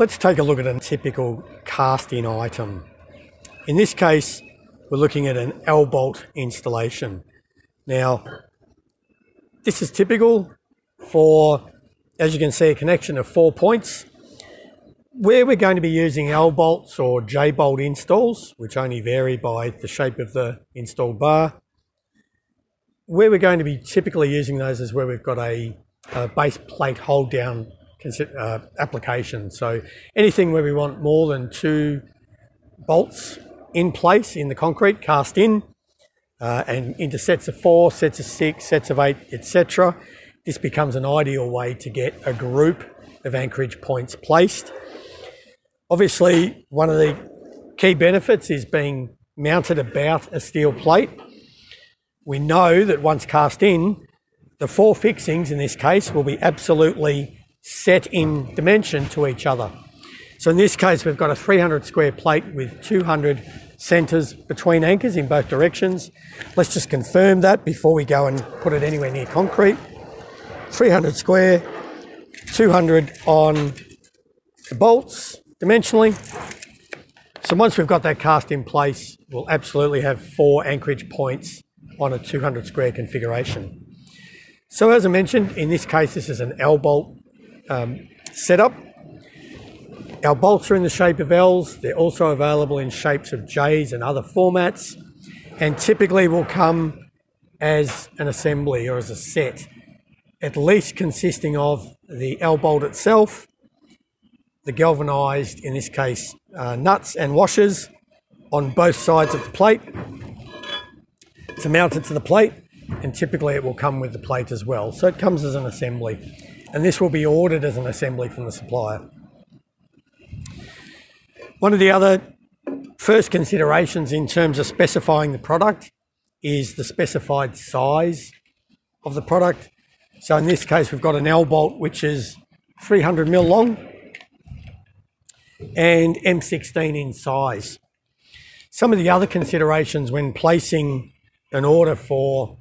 Let's take a look at a typical cast-in item. In this case, we're looking at an L-bolt installation. Now, this is typical for, as you can see, a connection of four points. Where we're going to be using L-bolts or J-bolt installs, which only vary by the shape of the installed bar, where we're going to be typically using those is where we've got a, a base plate hold down uh, application. So anything where we want more than two bolts in place in the concrete, cast in, uh, and into sets of four, sets of six, sets of eight, etc. This becomes an ideal way to get a group of anchorage points placed. Obviously, one of the key benefits is being mounted about a steel plate we know that once cast in, the four fixings in this case will be absolutely set in dimension to each other. So in this case, we've got a 300 square plate with 200 centres between anchors in both directions. Let's just confirm that before we go and put it anywhere near concrete. 300 square, 200 on the bolts dimensionally. So once we've got that cast in place, we'll absolutely have four anchorage points on a 200 square configuration. So as I mentioned, in this case, this is an L-bolt um, setup. Our bolts are in the shape of L's. They're also available in shapes of J's and other formats, and typically will come as an assembly or as a set, at least consisting of the L-bolt itself, the galvanized, in this case, uh, nuts and washers on both sides of the plate, to mount it to the plate and typically it will come with the plate as well. So it comes as an assembly and this will be ordered as an assembly from the supplier. One of the other first considerations in terms of specifying the product is the specified size of the product. So in this case, we've got an L bolt which is 300 mil long and M16 in size. Some of the other considerations when placing an order for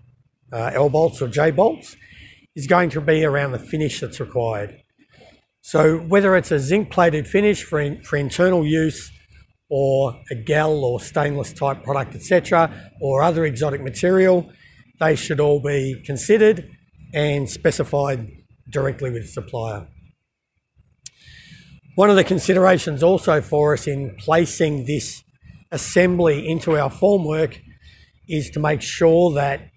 uh, L bolts or J bolts is going to be around the finish that's required. So whether it's a zinc plated finish for, in, for internal use or a gal or stainless type product, etc., or other exotic material, they should all be considered and specified directly with supplier. One of the considerations also for us in placing this assembly into our formwork is to make sure that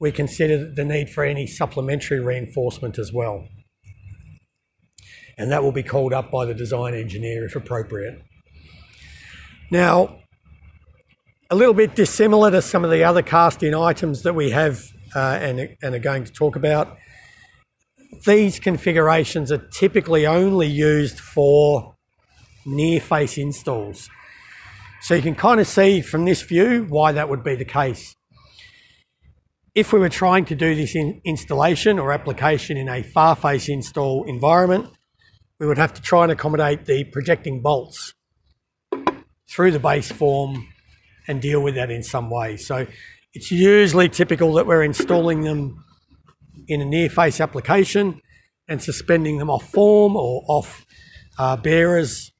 we consider the need for any supplementary reinforcement as well. And that will be called up by the design engineer if appropriate. Now, a little bit dissimilar to some of the other cast-in items that we have uh, and, and are going to talk about, these configurations are typically only used for near face installs. So you can kind of see from this view why that would be the case. If we were trying to do this in installation or application in a far face install environment, we would have to try and accommodate the projecting bolts through the base form and deal with that in some way. So it's usually typical that we're installing them in a near face application and suspending them off form or off uh, bearers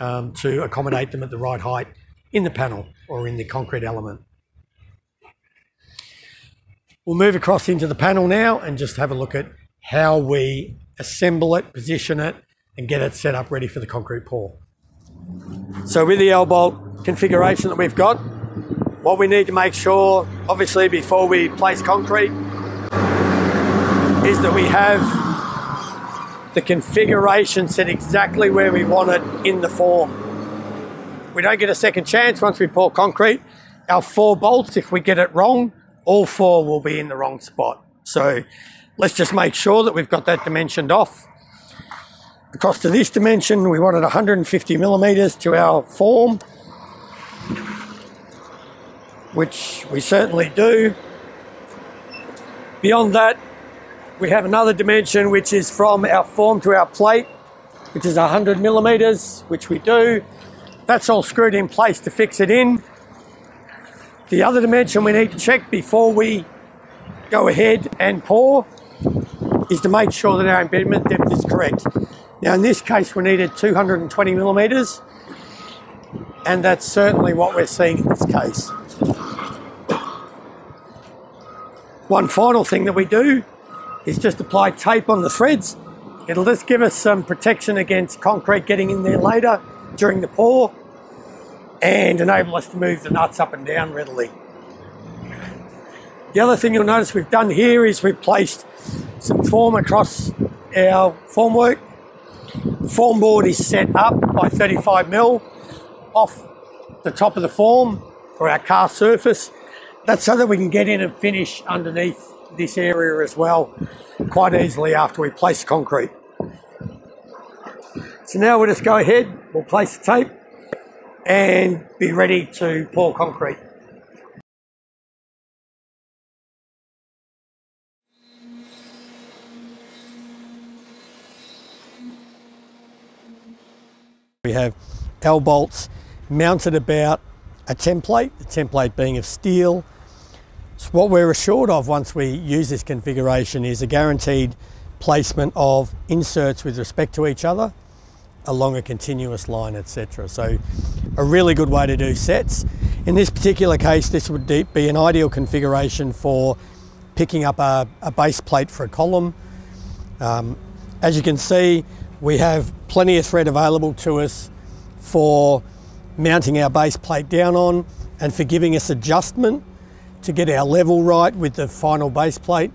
um, to accommodate them at the right height in the panel or in the concrete element. We'll move across into the panel now and just have a look at how we assemble it, position it, and get it set up ready for the concrete pour. So with the L-bolt configuration that we've got, what we need to make sure, obviously before we place concrete, is that we have the configuration set exactly where we want it in the form. We don't get a second chance once we pour concrete. Our four bolts, if we get it wrong, all four will be in the wrong spot. So let's just make sure that we've got that dimensioned off. Across to this dimension, we wanted 150 millimeters to our form, which we certainly do. Beyond that, we have another dimension which is from our form to our plate, which is 100 millimeters, which we do. That's all screwed in place to fix it in. The other dimension we need to check before we go ahead and pour is to make sure that our embedment depth is correct. Now in this case we needed 220 millimetres and that's certainly what we're seeing in this case. One final thing that we do is just apply tape on the threads. It'll just give us some protection against concrete getting in there later during the pour and enable us to move the nuts up and down readily. The other thing you'll notice we've done here is we've placed some form across our formwork. The form board is set up by 35 mil off the top of the form or our cast surface. That's so that we can get in and finish underneath this area as well quite easily after we place concrete. So now we'll just go ahead, we'll place the tape and be ready to pour concrete. We have L bolts mounted about a template, the template being of steel. So what we're assured of once we use this configuration is a guaranteed placement of inserts with respect to each other along a continuous line, etc. So a really good way to do sets. In this particular case, this would be an ideal configuration for picking up a, a base plate for a column. Um, as you can see, we have plenty of thread available to us for mounting our base plate down on and for giving us adjustment to get our level right with the final base plate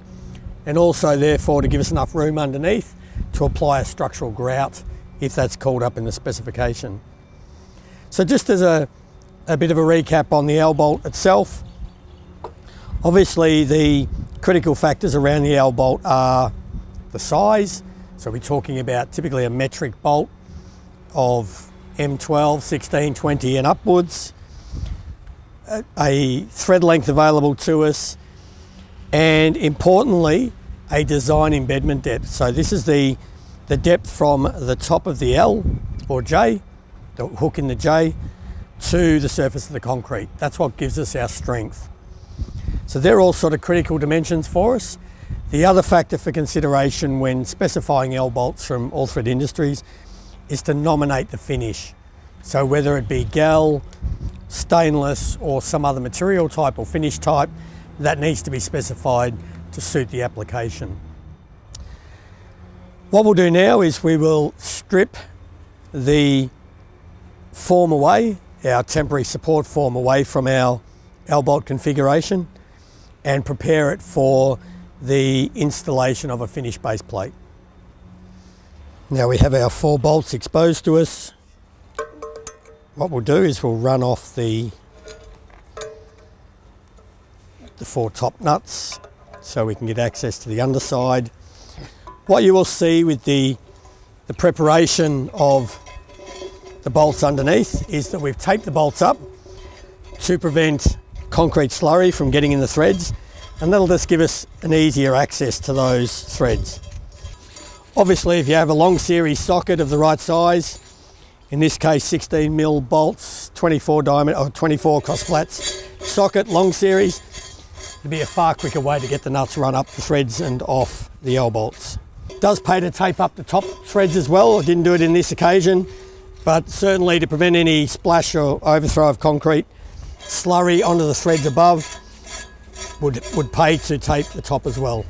and also therefore to give us enough room underneath to apply a structural grout if that's called up in the specification. So just as a, a bit of a recap on the L bolt itself, obviously the critical factors around the L bolt are the size, so we're talking about typically a metric bolt of M12, 16, 20 and upwards. A thread length available to us and importantly a design embedment depth. So this is the, the depth from the top of the L or J, the hook in the J, to the surface of the concrete. That's what gives us our strength. So they're all sort of critical dimensions for us. The other factor for consideration when specifying L bolts from Allthread Industries is to nominate the finish. So whether it be gal, stainless or some other material type or finish type, that needs to be specified to suit the application. What we'll do now is we will strip the form away, our temporary support form away from our L bolt configuration and prepare it for the installation of a finished base plate. Now we have our four bolts exposed to us. What we'll do is we'll run off the, the four top nuts so we can get access to the underside. What you will see with the, the preparation of the bolts underneath is that we've taped the bolts up to prevent concrete slurry from getting in the threads and that'll just give us an easier access to those threads. Obviously if you have a long series socket of the right size, in this case 16 mil bolts, 24 diameter or 24 cross flats socket, long series, it'd be a far quicker way to get the nuts run up the threads and off the L bolts. Does pay to tape up the top threads as well. I didn't do it in this occasion, but certainly to prevent any splash or overthrow of concrete, slurry onto the threads above, would, would pay to tape the top as well.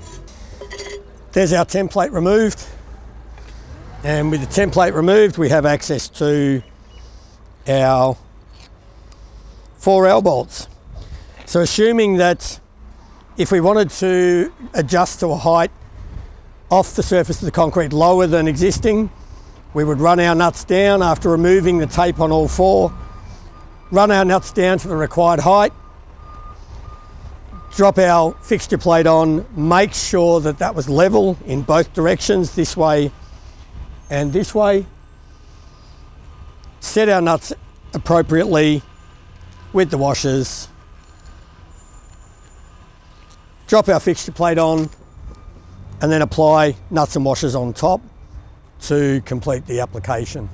There's our template removed. And with the template removed, we have access to our four L bolts. So assuming that if we wanted to adjust to a height off the surface of the concrete lower than existing, we would run our nuts down after removing the tape on all four, run our nuts down to the required height, drop our fixture plate on, make sure that that was level in both directions, this way and this way. Set our nuts appropriately with the washers. Drop our fixture plate on and then apply nuts and washers on top to complete the application.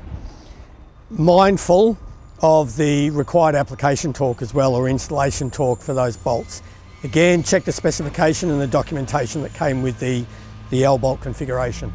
Mindful of the required application torque as well or installation torque for those bolts. Again, check the specification and the documentation that came with the, the L-bolt configuration.